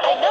I know.